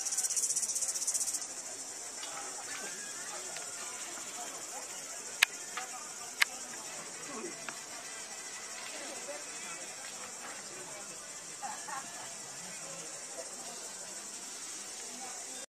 you